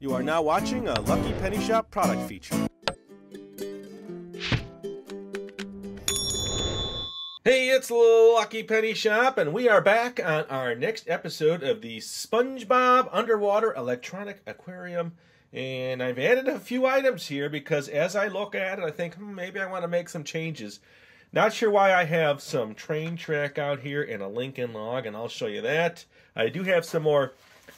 You are now watching a Lucky Penny Shop product feature. Hey, it's Lucky Penny Shop, and we are back on our next episode of the SpongeBob Underwater Electronic Aquarium. And I've added a few items here because as I look at it, I think hmm, maybe I want to make some changes. Not sure why I have some train track out here and a Lincoln log, and I'll show you that. I do have some more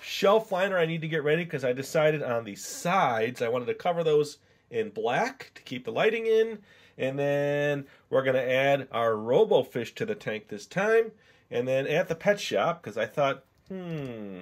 shelf liner I need to get ready because I decided on the sides I wanted to cover those in black to keep the lighting in. And then we're going to add our RoboFish to the tank this time. And then at the pet shop, because I thought, hmm,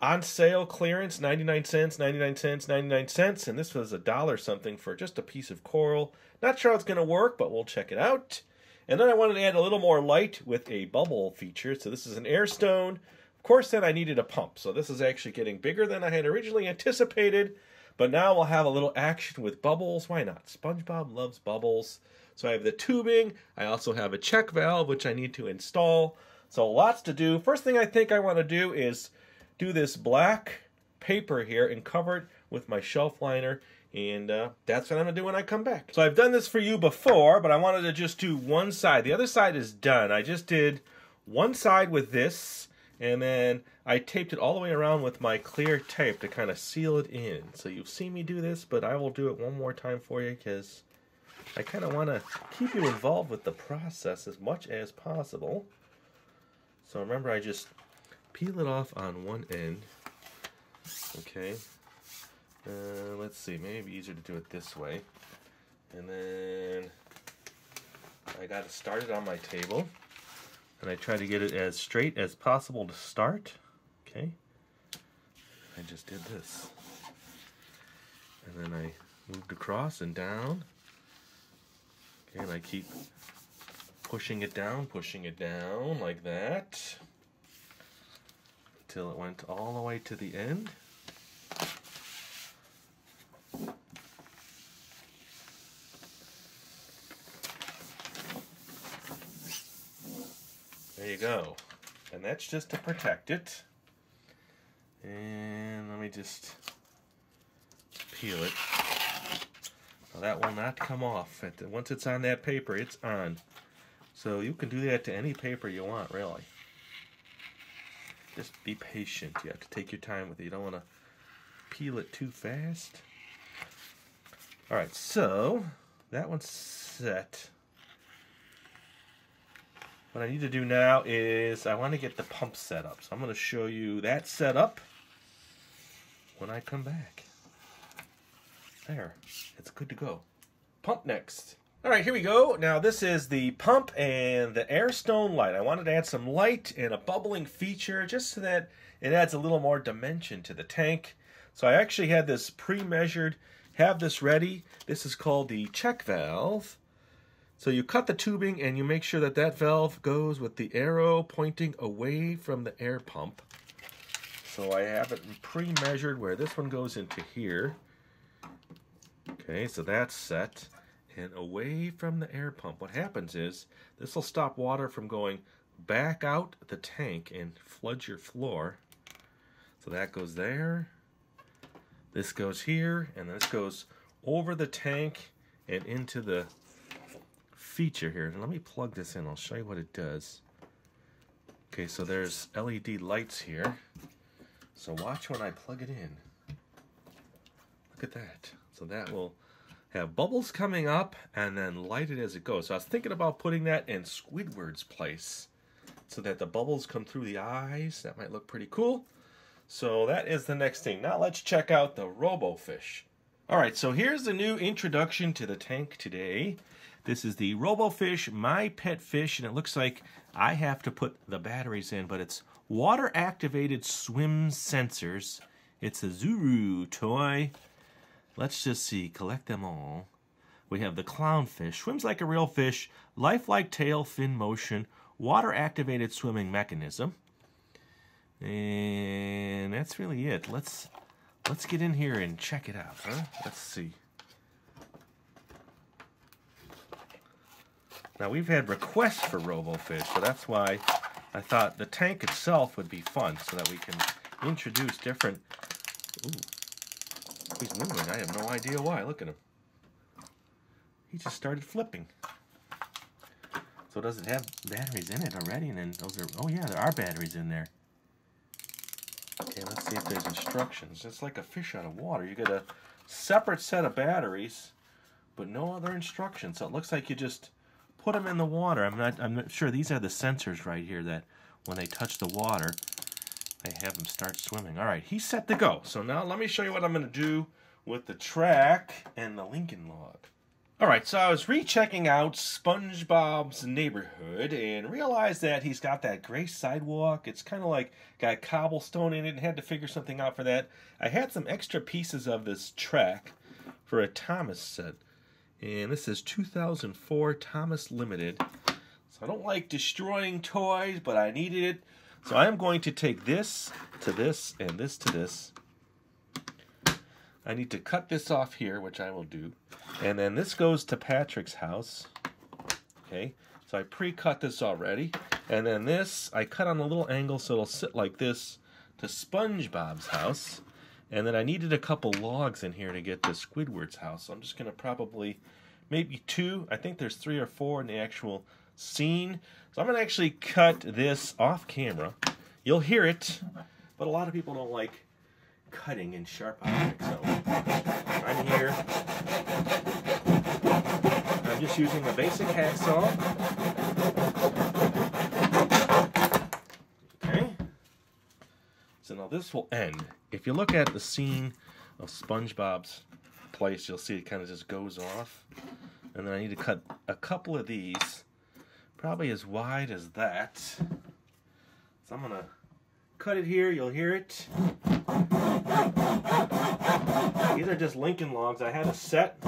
on sale clearance, 99 cents, 99 cents, 99 cents. And this was a dollar something for just a piece of coral. Not sure how it's going to work, but we'll check it out. And then I wanted to add a little more light with a bubble feature. So this is an air stone course, then I needed a pump. So this is actually getting bigger than I had originally anticipated. But now we'll have a little action with bubbles. Why not? SpongeBob loves bubbles. So I have the tubing. I also have a check valve, which I need to install. So lots to do. First thing I think I want to do is do this black paper here and cover it with my shelf liner. And uh, that's what I'm going to do when I come back. So I've done this for you before, but I wanted to just do one side. The other side is done. I just did one side with this and then I taped it all the way around with my clear tape to kind of seal it in. So you've seen me do this, but I will do it one more time for you because I kind of want to keep you involved with the process as much as possible. So remember, I just peel it off on one end. Okay. Uh, let's see, maybe easier to do it this way. And then I got it on my table and I try to get it as straight as possible to start. Okay. I just did this. And then I moved across and down. Okay, and I keep pushing it down, pushing it down like that until it went all the way to the end. You go. And that's just to protect it. And let me just peel it. Now that will not come off. Once it's on that paper, it's on. So you can do that to any paper you want, really. Just be patient. You have to take your time with it. You don't want to peel it too fast. Alright, so that one's set. What I need to do now is I want to get the pump set up. So I'm going to show you that setup when I come back. There, it's good to go. Pump next. All right, here we go. Now this is the pump and the air stone light. I wanted to add some light and a bubbling feature just so that it adds a little more dimension to the tank. So I actually had this pre-measured, have this ready. This is called the check valve. So you cut the tubing and you make sure that that valve goes with the arrow pointing away from the air pump. So I have it pre-measured where this one goes into here. Okay, so that's set. And away from the air pump, what happens is this will stop water from going back out the tank and flood your floor. So that goes there. This goes here, and this goes over the tank and into the feature here. Let me plug this in. I'll show you what it does. Okay, so there's LED lights here. So watch when I plug it in. Look at that. So that will have bubbles coming up and then light it as it goes. So I was thinking about putting that in Squidward's place so that the bubbles come through the eyes. That might look pretty cool. So that is the next thing. Now let's check out the RoboFish. All right, so here's the new introduction to the tank today. This is the RoboFish My Pet Fish, and it looks like I have to put the batteries in, but it's water-activated swim sensors. It's a Zuru toy. Let's just see, collect them all. We have the clownfish, swims like a real fish, lifelike tail, fin motion, water-activated swimming mechanism. And that's really it. Let's let's get in here and check it out, huh? Let's see. Now we've had requests for RoboFish, so that's why I thought the tank itself would be fun so that we can introduce different... Ooh, He's moving. I have no idea why. Look at him. He just started flipping. So does it have batteries in it already? And then those are, oh yeah, there are batteries in there. Okay, let's see if there's instructions. It's like a fish out of water. You get a separate set of batteries, but no other instructions. So it looks like you just put them in the water. I'm not, I'm not sure. These are the sensors right here that when they touch the water, they have them start swimming. All right, he's set to go. So now let me show you what I'm going to do with the track and the Lincoln log. All right, so I was rechecking out SpongeBob's neighborhood and realized that he's got that gray sidewalk. It's kind of like got cobblestone in it and had to figure something out for that. I had some extra pieces of this track for a Thomas set. And this is 2004 Thomas Limited. So I don't like destroying toys, but I needed it. So I am going to take this to this and this to this. I need to cut this off here, which I will do. And then this goes to Patrick's house. Okay, so I pre-cut this already. And then this, I cut on a little angle so it'll sit like this to SpongeBob's house. And then I needed a couple logs in here to get to Squidward's house. So I'm just going to probably, maybe two. I think there's three or four in the actual scene. So I'm going to actually cut this off camera. You'll hear it, but a lot of people don't like cutting in sharp objects. So I'm here. I'm just using a basic hacksaw. Okay. So now this will end. If you look at the scene of SpongeBob's place, you'll see it kind of just goes off. And then I need to cut a couple of these, probably as wide as that. So I'm going to cut it here. You'll hear it. These are just Lincoln logs. I had a set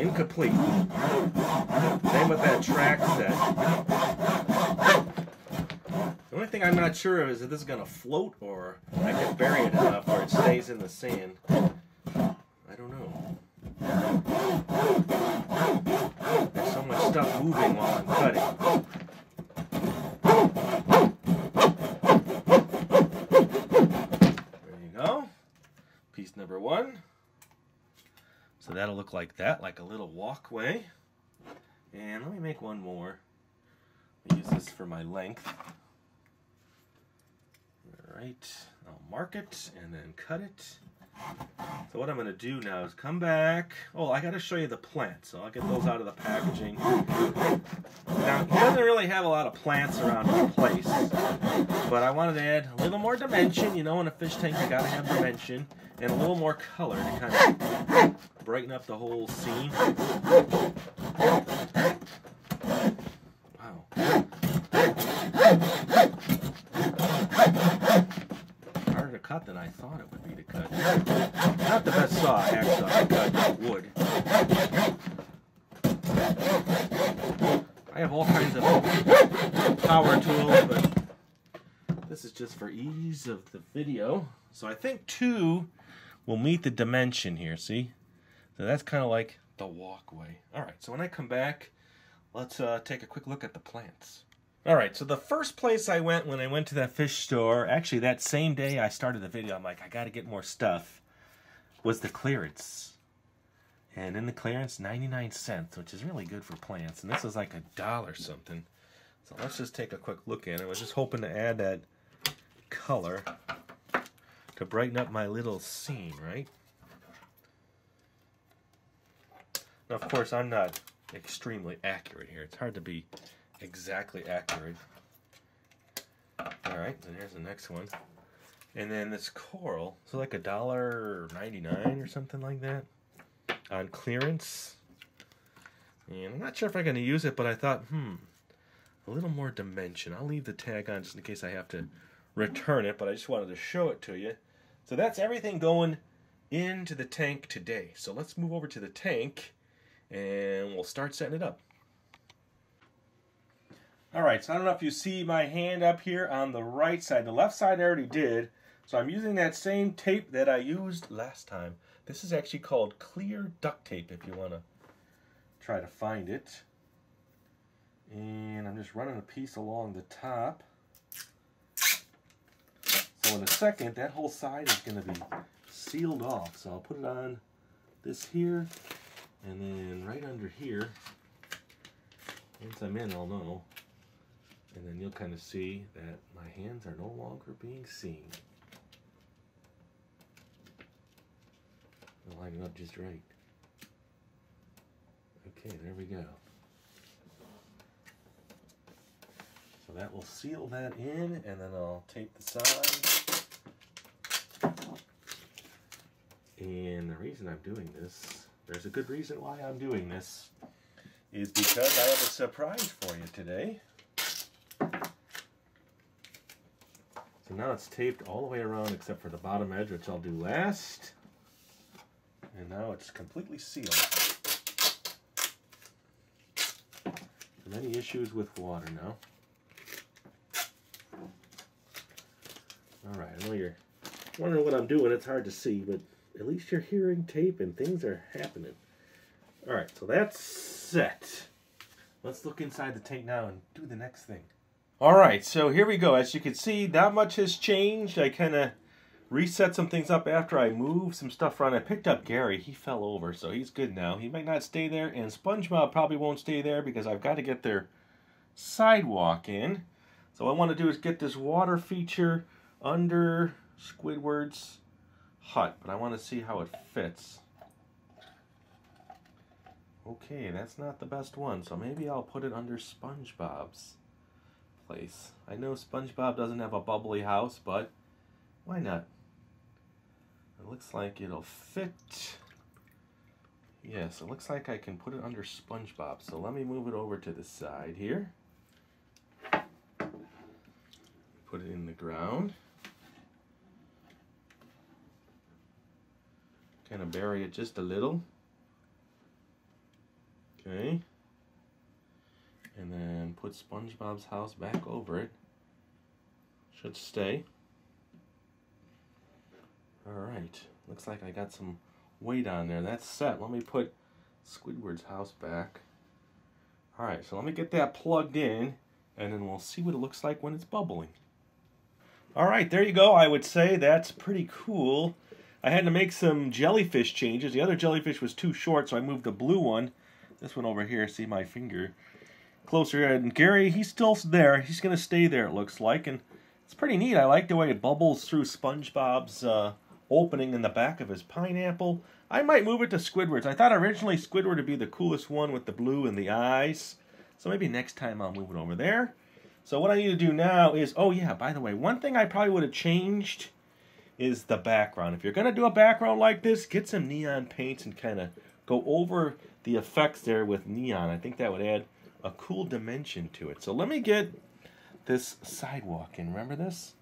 incomplete. Same with that track set. The only thing I'm not sure of is if this is going to float or I can bury it enough where it stays in the sand. I don't know. There's so much stuff moving while I'm cutting. There you go. Piece number one. So that'll look like that, like a little walkway. And let me make one more. I'll use this for my length. Right, I'll mark it and then cut it. So what I'm going to do now is come back. Oh, I got to show you the plants. So I'll get those out of the packaging. Now, he doesn't really have a lot of plants around his place. But I wanted to add a little more dimension. You know, in a fish tank, you got to have dimension. And a little more color to kind of brighten up the whole scene. Cut than I thought it would be to cut. Not the best saw, hacksaw to cut wood. I have all kinds of power tools, but this is just for ease of the video. So I think two will meet the dimension here, see? So that's kind of like the walkway. All right, so when I come back, let's uh, take a quick look at the plants. All right, so the first place I went when I went to that fish store, actually that same day I started the video, I'm like, I got to get more stuff, was the clearance. And in the clearance, 99 cents, which is really good for plants. And this is like a dollar something. So let's just take a quick look at it. I was just hoping to add that color to brighten up my little scene, right? Now, of course, I'm not extremely accurate here. It's hard to be exactly accurate. Alright, then here's the next one. And then this coral, so like a dollar ninety-nine or something like that on clearance. And I'm not sure if I'm going to use it, but I thought, hmm, a little more dimension. I'll leave the tag on just in case I have to return it, but I just wanted to show it to you. So that's everything going into the tank today. So let's move over to the tank and we'll start setting it up. All right, so I don't know if you see my hand up here on the right side. The left side I already did. So I'm using that same tape that I used last time. This is actually called clear duct tape if you want to try to find it. And I'm just running a piece along the top. So in a second, that whole side is going to be sealed off. So I'll put it on this here, and then right under here. Once I'm in, I'll know. You'll kind of see that my hands are no longer being seen. Line it up just right. Okay, there we go. So that will seal that in, and then I'll tape the side. And the reason I'm doing this, there's a good reason why I'm doing this, is because I have a surprise for you today. Now it's taped all the way around except for the bottom edge, which I'll do last. And now it's completely sealed. Many issues with water now. Alright, I know you're wondering what I'm doing. It's hard to see, but at least you're hearing tape and things are happening. Alright, so that's set. Let's look inside the tank now and do the next thing. Alright, so here we go. As you can see, not much has changed. I kind of reset some things up after I moved some stuff around. I picked up Gary. He fell over, so he's good now. He might not stay there, and SpongeBob probably won't stay there because I've got to get their sidewalk in. So what I want to do is get this water feature under Squidward's hut, but I want to see how it fits. Okay, that's not the best one, so maybe I'll put it under SpongeBob's place. I know SpongeBob doesn't have a bubbly house, but why not? It looks like it'll fit. Yes, it looks like I can put it under SpongeBob. So let me move it over to the side here. Put it in the ground. Kind of bury it just a little. Okay. And then put SpongeBob's house back over it. Should stay. Alright, looks like I got some weight on there. That's set. Let me put Squidward's house back. Alright, so let me get that plugged in, and then we'll see what it looks like when it's bubbling. Alright, there you go. I would say that's pretty cool. I had to make some jellyfish changes. The other jellyfish was too short, so I moved the blue one. This one over here, see my finger closer. And Gary, he's still there. He's going to stay there, it looks like. And it's pretty neat. I like the way it bubbles through SpongeBob's uh, opening in the back of his pineapple. I might move it to Squidward's. I thought originally Squidward would be the coolest one with the blue and the eyes. So maybe next time I'll move it over there. So what I need to do now is, oh yeah, by the way, one thing I probably would have changed is the background. If you're going to do a background like this, get some neon paints and kind of go over the effects there with neon. I think that would add a cool dimension to it. So let me get this sidewalk in. Remember this?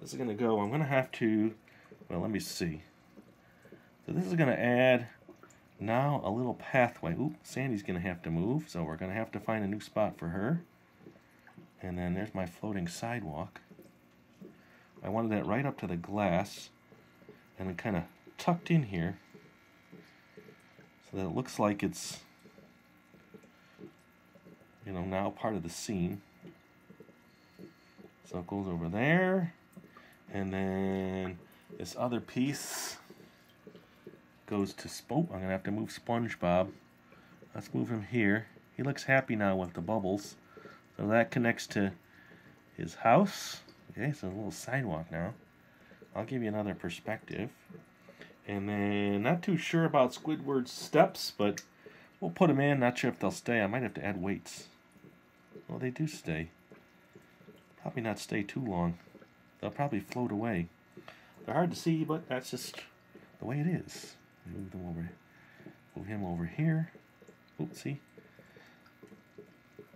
This is going to go, I'm going to have to well, let me see. So this is going to add now a little pathway. Oop, Sandy's going to have to move, so we're going to have to find a new spot for her. And then there's my floating sidewalk. I wanted that right up to the glass and then kind of tucked in here so that it looks like it's you know now part of the scene. So it goes over there and then this other piece goes to Spoke. I'm going to have to move SpongeBob. Let's move him here. He looks happy now with the bubbles. So that connects to his house. Okay, so a little sidewalk now. I'll give you another perspective. And then, not too sure about Squidward's steps, but we'll put them in. Not sure if they'll stay. I might have to add weights. Well, they do stay. Probably not stay too long. They'll probably float away. They're hard to see, but that's just the way it is. Move them over. Move him over here. Oops, see?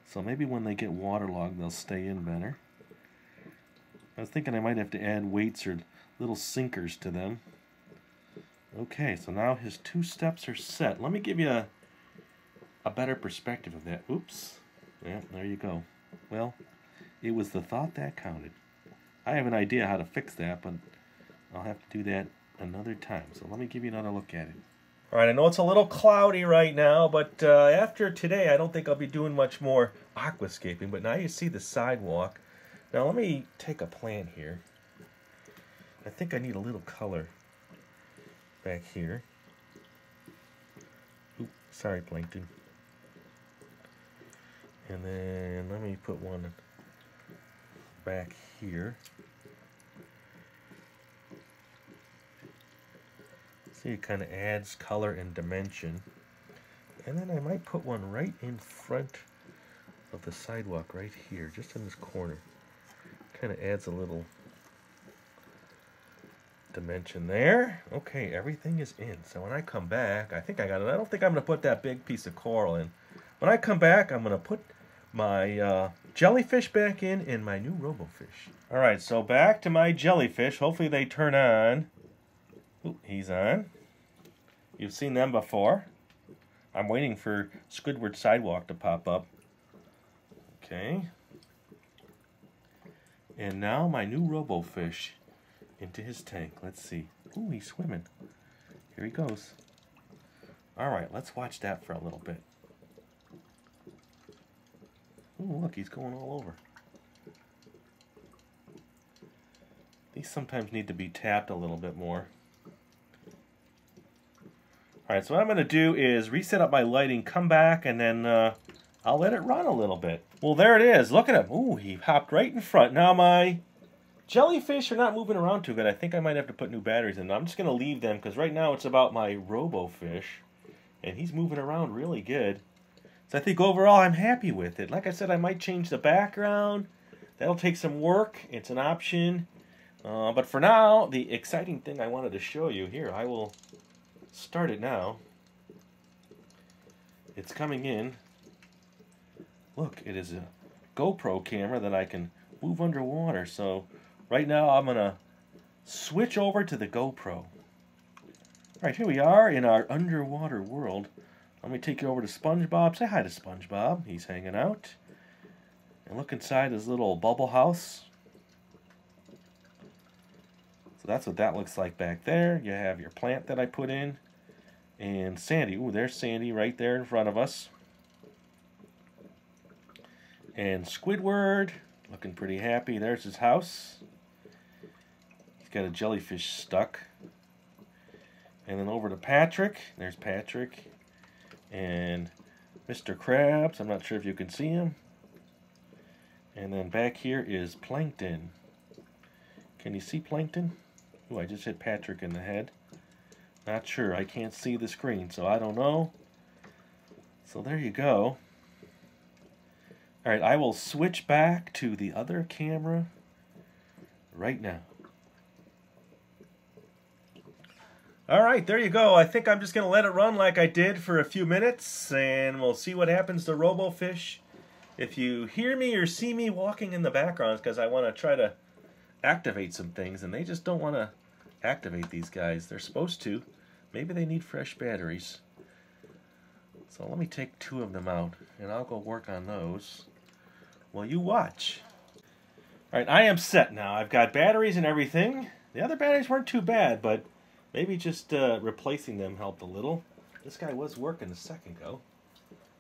So maybe when they get waterlogged, they'll stay in better. I was thinking I might have to add weights or little sinkers to them. Okay, so now his two steps are set. Let me give you a, a better perspective of that. Oops. Yeah, there you go. Well, it was the thought that counted. I have an idea how to fix that, but I'll have to do that another time. So let me give you another look at it. All right, I know it's a little cloudy right now, but uh, after today, I don't think I'll be doing much more aquascaping. But now you see the sidewalk. Now let me take a plan here. I think I need a little color back here. Oop, sorry, Plankton. And then let me put one back here. See, it kind of adds color and dimension. And then I might put one right in front of the sidewalk right here, just in this corner. Kind of adds a little dimension there. Okay, everything is in. So when I come back, I think I got it. I don't think I'm going to put that big piece of coral in. When I come back, I'm going to put my uh, jellyfish back in and my new robofish. All right, so back to my jellyfish. Hopefully they turn on. Ooh, he's on. You've seen them before. I'm waiting for Squidward Sidewalk to pop up. Okay. And now my new robofish into his tank. Let's see. Ooh, he's swimming. Here he goes. All right, let's watch that for a little bit. Look, he's going all over. These sometimes need to be tapped a little bit more. Alright, so what I'm going to do is reset up my lighting, come back, and then uh, I'll let it run a little bit. Well, there it is. Look at him. Ooh, he hopped right in front. Now my jellyfish are not moving around too good. I think I might have to put new batteries in. I'm just going to leave them because right now it's about my robo-fish, and he's moving around really good. So I think overall I'm happy with it. Like I said, I might change the background. That'll take some work. It's an option. Uh, but for now, the exciting thing I wanted to show you here, I will start it now. It's coming in. Look, it is a GoPro camera that I can move underwater. So right now I'm going to switch over to the GoPro. All right, here we are in our underwater world. Let me take you over to SpongeBob. Say hi to SpongeBob. He's hanging out. And look inside his little bubble house. So that's what that looks like back there. You have your plant that I put in. And Sandy. Ooh, there's Sandy right there in front of us. And Squidward, looking pretty happy. There's his house. He's got a jellyfish stuck. And then over to Patrick. There's Patrick and Mr. Krabs. I'm not sure if you can see him. And then back here is Plankton. Can you see Plankton? Oh, I just hit Patrick in the head. Not sure. I can't see the screen, so I don't know. So there you go. Alright, I will switch back to the other camera right now. All right, there you go. I think I'm just going to let it run like I did for a few minutes, and we'll see what happens to RoboFish. If you hear me or see me walking in the background, because I want to try to activate some things, and they just don't want to activate these guys. They're supposed to. Maybe they need fresh batteries. So let me take two of them out, and I'll go work on those. while you watch. All right, I am set now. I've got batteries and everything. The other batteries weren't too bad, but Maybe just uh, replacing them helped a little. This guy was working a second ago.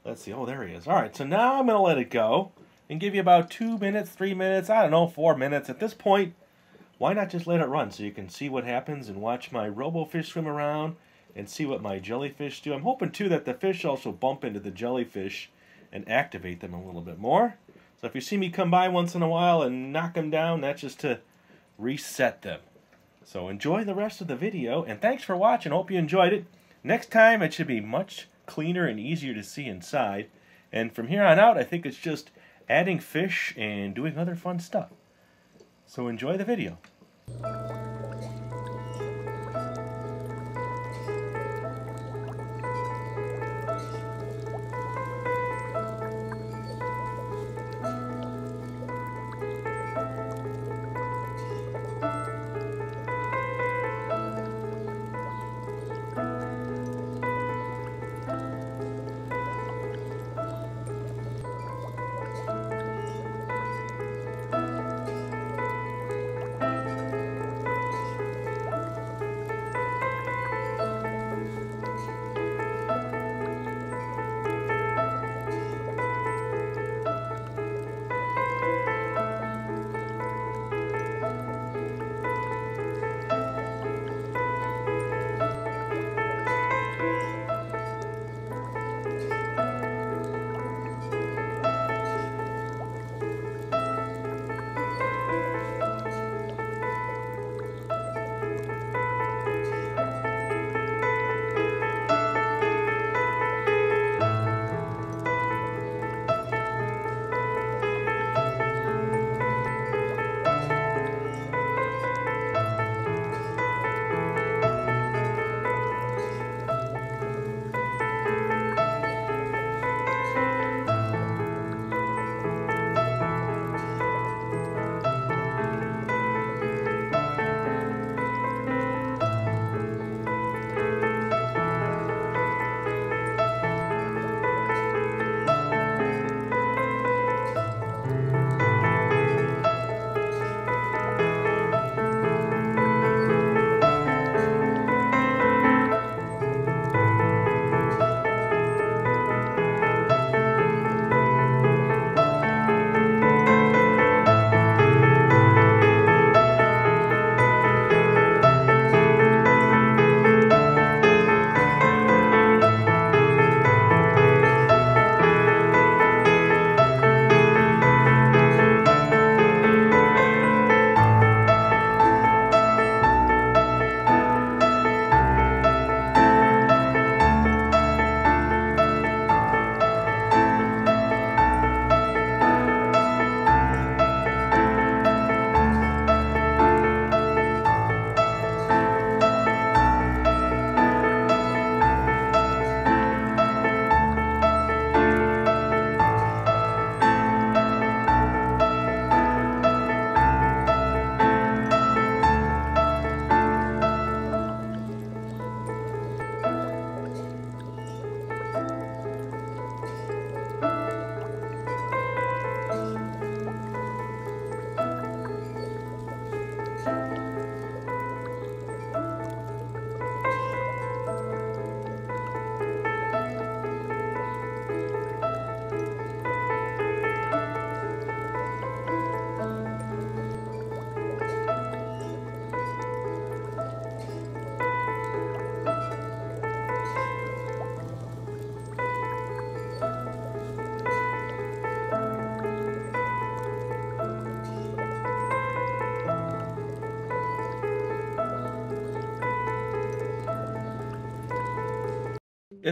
Let's see. Oh, there he is. All right, so now I'm going to let it go and give you about two minutes, three minutes, I don't know, four minutes. At this point, why not just let it run so you can see what happens and watch my robofish swim around and see what my jellyfish do. I'm hoping, too, that the fish also bump into the jellyfish and activate them a little bit more. So if you see me come by once in a while and knock them down, that's just to reset them. So enjoy the rest of the video, and thanks for watching. Hope you enjoyed it. Next time, it should be much cleaner and easier to see inside. And from here on out, I think it's just adding fish and doing other fun stuff. So enjoy the video.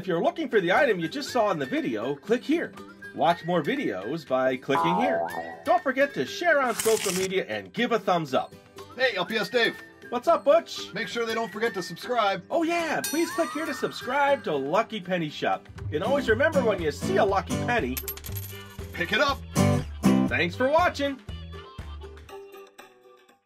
If you're looking for the item you just saw in the video, click here. Watch more videos by clicking here. Don't forget to share on social media and give a thumbs up. Hey, LPS Dave, What's up, Butch? make sure they don't forget to subscribe. Oh yeah, please click here to subscribe to Lucky Penny Shop. And always remember when you see a lucky penny, Pick it up. thanks for watching.